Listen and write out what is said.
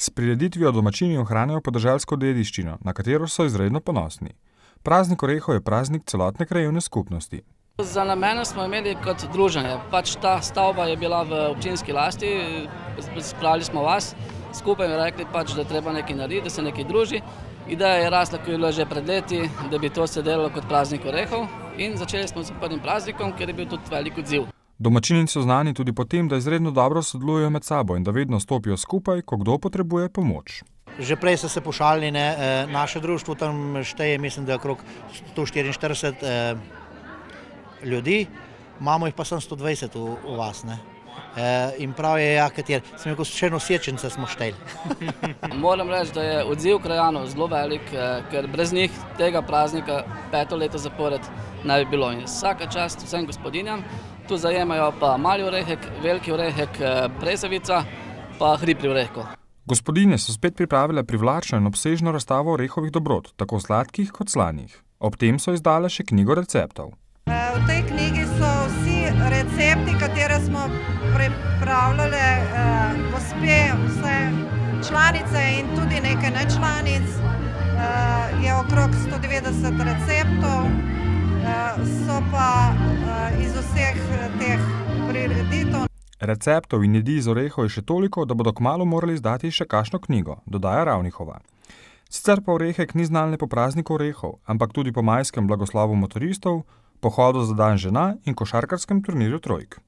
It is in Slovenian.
S prireditvijo domačini ohranjajo podeželsko dediščino, na katero so izredno ponosni. Praznik orehov je praznik celotne krajevne skupnosti. Za namen smo imeli kot druženje. Pač ta stavba je bila v občinski lasti, spravili smo vas, skupaj in rekli, pač, da treba nekaj narediti, da se nekaj druži. Ideja je rasla, ko je bila že pred leti, da bi to se delalo kot praznik orehov in začeli smo s prvim praznikom, ker je bil tudi velik odziv. Domačini so znani tudi po tem, da izredno dobro sodelujejo med sabo in da vedno stopijo skupaj, ko kdo potrebuje pomoč. Že prej so se pošalili, ne, naše društvo tam šteje, mislim, da je okrog 144 eh, ljudi, imamo jih pa samo 120 v, v vas. Ne. Eh, in prav je, ja, kater, sem rekel, še nosečence smo šteli. Moram reči, da je odziv krajanov zelo velik, eh, ker brez njih tega praznika peto leto zapored ne bi bilo. In vsaka čast vsem gospodinjam, tu zajemajo pa mali orehek, veliki orehek, presavica pa hribri orehko. Gospodinje so spet pripravile privlačno in obsežno razstavo orehovih dobrot, tako sladkih kot slanih. Ob tem so izdale še knjigo receptov. Recepti, katere smo pripravljale gospe, vse članice in tudi nekaj nečlanic. Je okrog sto devetdeset receptov, so pa iz vseh teh prireditev. Receptov in jedi iz orehov je še toliko, da bodo kmalu morali izdati še kakšno knjigo, dodaja Ravnichova. Sicer pa orehek ni znan le po prazniku orehov, ampak tudi po majskem blagoslovu motoristov, pohodu za dan žena in košarkarskem turnirju trojk.